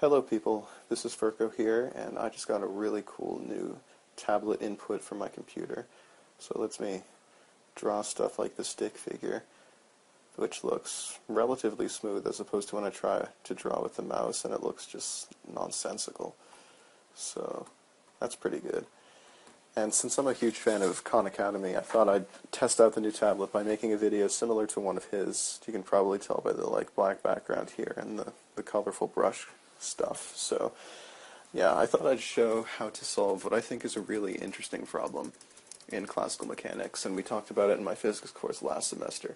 Hello people, this is Ferko here, and I just got a really cool new tablet input from my computer. So it lets me draw stuff like the stick figure, which looks relatively smooth as opposed to when I try to draw with the mouse and it looks just nonsensical. So that's pretty good. And since I'm a huge fan of Khan Academy, I thought I'd test out the new tablet by making a video similar to one of his. You can probably tell by the like black background here and the, the colorful brush stuff. So yeah, I thought I'd show how to solve what I think is a really interesting problem in classical mechanics, and we talked about it in my physics course last semester.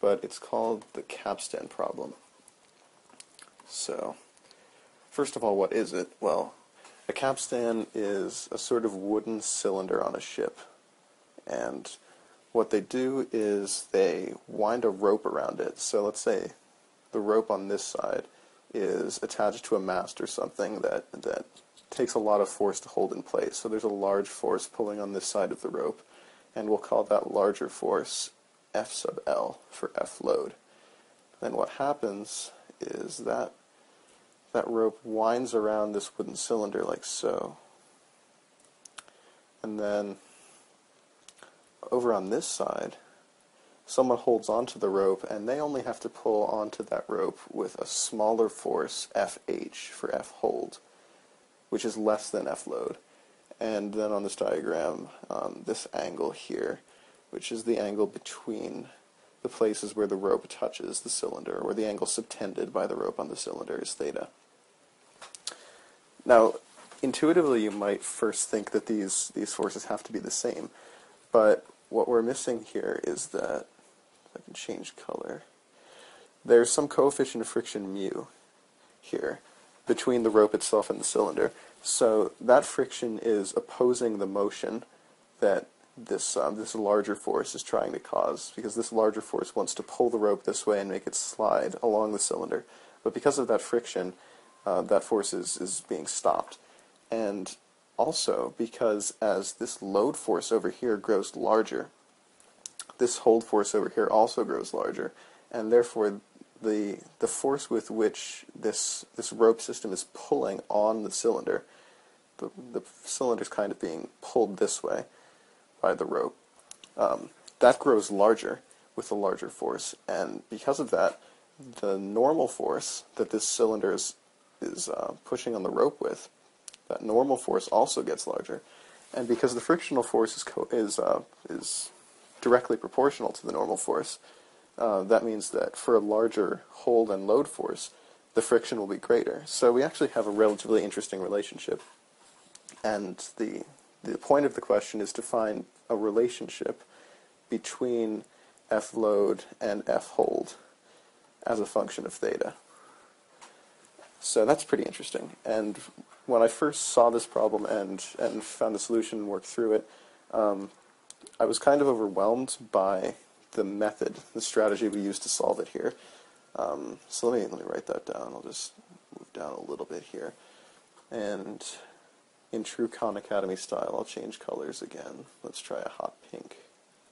But it's called the capstan problem. So, first of all, what is it? Well, a capstan is a sort of wooden cylinder on a ship. And what they do is they wind a rope around it. So let's say the rope on this side is attached to a mast or something that, that takes a lot of force to hold in place. So there's a large force pulling on this side of the rope, and we'll call that larger force F sub L for F load. Then what happens is that that rope winds around this wooden cylinder like so. And then over on this side, someone holds onto the rope and they only have to pull onto that rope with a smaller force, FH, for F hold, which is less than F load. And then on this diagram, um, this angle here, which is the angle between the places where the rope touches the cylinder, or the angle subtended by the rope on the cylinder is theta. Now, intuitively, you might first think that these, these forces have to be the same, but what we're missing here is that, can change color, there's some coefficient of friction mu here between the rope itself and the cylinder. So that friction is opposing the motion that this um, this larger force is trying to cause, because this larger force wants to pull the rope this way and make it slide along the cylinder. But because of that friction, uh, that force is, is being stopped. And also because as this load force over here grows larger, this hold force over here also grows larger, and therefore the the force with which this this rope system is pulling on the cylinder, the the cylinder is kind of being pulled this way by the rope. Um, that grows larger with a larger force, and because of that, the normal force that this cylinder is is uh, pushing on the rope with, that normal force also gets larger. And because the frictional force is, is, uh, is directly proportional to the normal force, uh, that means that for a larger hold and load force, the friction will be greater. So we actually have a relatively interesting relationship. And the, the point of the question is to find a relationship between F load and F hold as a function of theta. So that's pretty interesting. And when I first saw this problem and, and found a solution and worked through it, um, I was kind of overwhelmed by the method, the strategy we used to solve it here. Um, so let me, let me write that down. I'll just move down a little bit here. And in true Khan Academy style, I'll change colors again. Let's try a hot pink.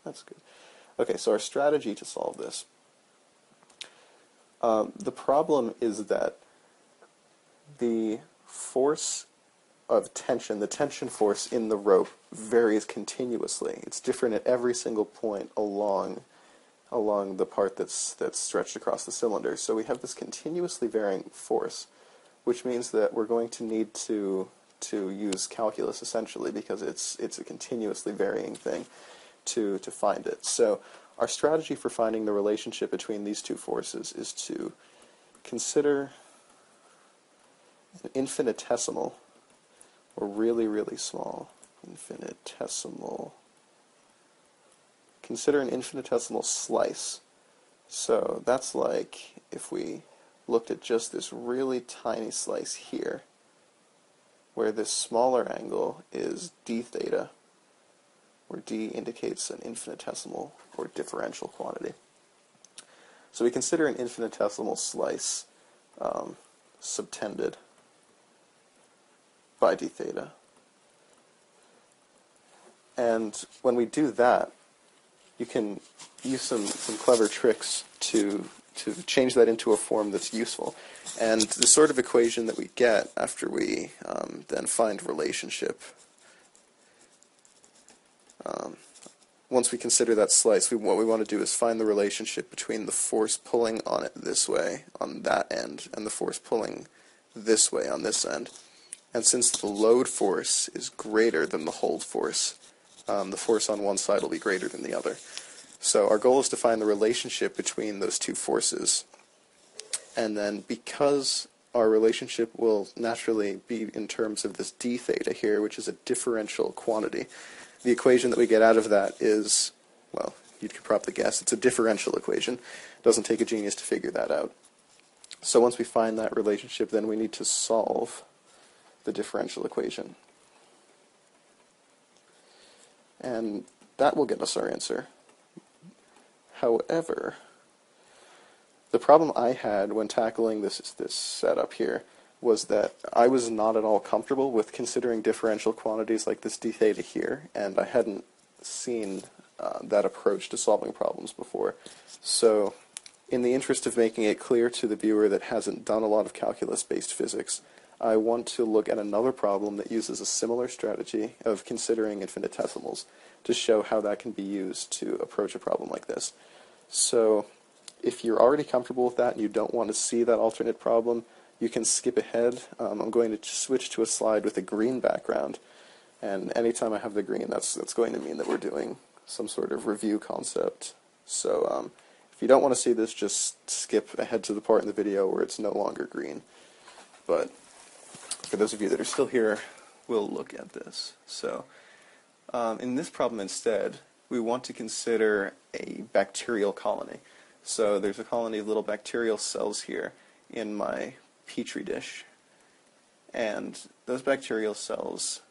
That's good. Okay, so our strategy to solve this. Um, the problem is that the force of tension, the tension force in the rope varies continuously. It's different at every single point along along the part that's that's stretched across the cylinder. So we have this continuously varying force, which means that we're going to need to to use calculus essentially because it's it's a continuously varying thing to to find it. So our strategy for finding the relationship between these two forces is to consider an infinitesimal, or really, really small, infinitesimal, consider an infinitesimal slice. So that's like if we looked at just this really tiny slice here, where this smaller angle is d theta, where d indicates an infinitesimal or differential quantity. So we consider an infinitesimal slice um, subtended by d theta. And when we do that, you can use some, some clever tricks to to change that into a form that's useful. And the sort of equation that we get after we um, then find relationship, um, once we consider that slice, we, what we want to do is find the relationship between the force pulling on it this way, on that end, and the force pulling this way on this end. And since the load force is greater than the hold force, um, the force on one side will be greater than the other. So our goal is to find the relationship between those two forces. And then because our relationship will naturally be in terms of this d theta here, which is a differential quantity, the equation that we get out of that is, well, you could probably guess, it's a differential equation. It doesn't take a genius to figure that out. So once we find that relationship, then we need to solve the differential equation. And that will get us our answer. However, the problem I had when tackling this this setup here was that I was not at all comfortable with considering differential quantities like this d theta here, and I hadn't seen uh, that approach to solving problems before. So, in the interest of making it clear to the viewer that hasn't done a lot of calculus-based physics, I want to look at another problem that uses a similar strategy of considering infinitesimals to show how that can be used to approach a problem like this. So if you're already comfortable with that and you don't want to see that alternate problem, you can skip ahead. Um, I'm going to switch to a slide with a green background. And anytime I have the green, that's, that's going to mean that we're doing some sort of review concept. So um, if you don't want to see this, just skip ahead to the part in the video where it's no longer green. But for those of you that are still here, we'll look at this. So um, in this problem instead, we want to consider a bacterial colony. So there's a colony of little bacterial cells here in my petri dish. And those bacterial cells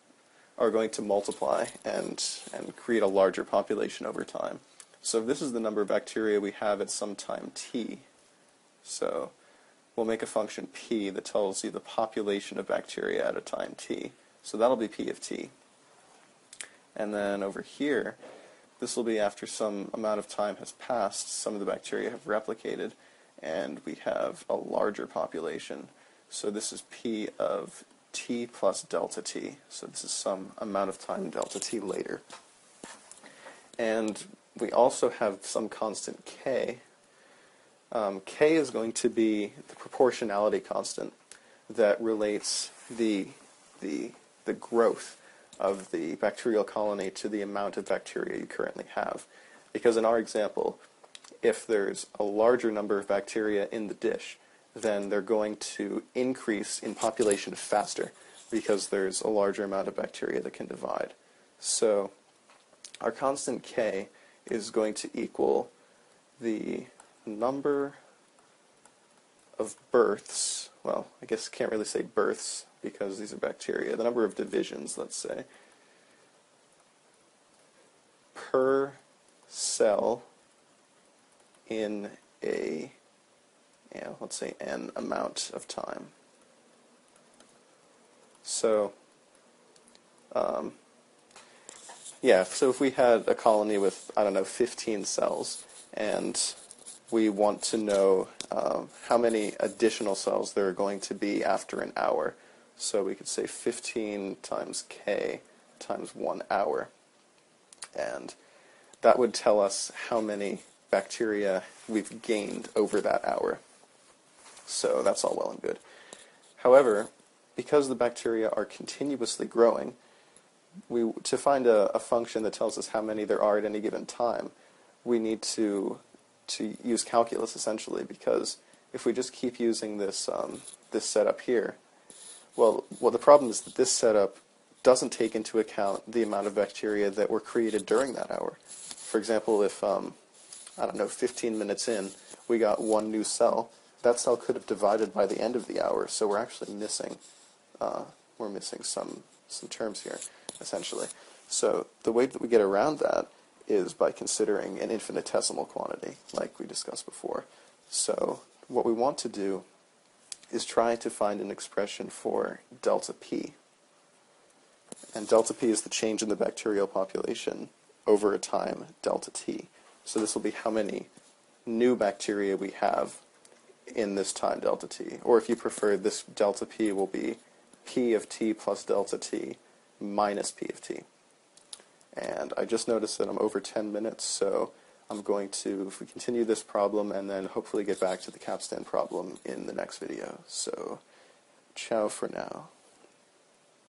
are going to multiply and, and create a larger population over time. So this is the number of bacteria we have at some time t. So we'll make a function p that tells you the population of bacteria at a time t. So that'll be p of t. And then over here, this will be after some amount of time has passed, some of the bacteria have replicated, and we have a larger population. So this is p of t plus delta t. So this is some amount of time delta t later. And we also have some constant k. Um, k is going to be the proportionality constant that relates the, the, the growth of the bacterial colony to the amount of bacteria you currently have. Because in our example, if there's a larger number of bacteria in the dish, then they're going to increase in population faster because there's a larger amount of bacteria that can divide. So our constant k is going to equal the number of births, well, I guess can't really say births because these are bacteria, the number of divisions, let's say, per cell in a, let's say n amount of time. So, um, yeah, so if we had a colony with, I don't know, 15 cells, and we want to know um, how many additional cells there are going to be after an hour, so we could say 15 times k times one hour. And that would tell us how many bacteria we've gained over that hour. So that's all well and good. However, because the bacteria are continuously growing, we to find a, a function that tells us how many there are at any given time, we need to to use calculus essentially because if we just keep using this um, this setup here, well, well, the problem is that this setup doesn't take into account the amount of bacteria that were created during that hour. For example, if, um, I don't know, 15 minutes in, we got one new cell, that cell could have divided by the end of the hour, so we're actually missing, uh, we're missing some, some terms here, essentially. So the way that we get around that is by considering an infinitesimal quantity, like we discussed before. So what we want to do is try to find an expression for delta P. And delta P is the change in the bacterial population over a time delta T. So this will be how many new bacteria we have in this time delta t. Or if you prefer, this delta p will be p of t plus delta t minus p of t. And I just noticed that I'm over 10 minutes, so I'm going to if we continue this problem and then hopefully get back to the capstan problem in the next video. So, ciao for now.